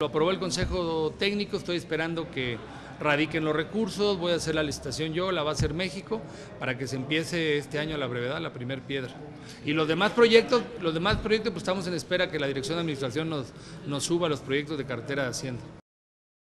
Lo aprobó el Consejo Técnico, estoy esperando que radiquen los recursos, voy a hacer la licitación yo, la va a hacer México, para que se empiece este año a la brevedad, la primer piedra. Y los demás proyectos, los demás proyectos, pues estamos en espera que la Dirección de Administración nos, nos suba los proyectos de cartera de Hacienda.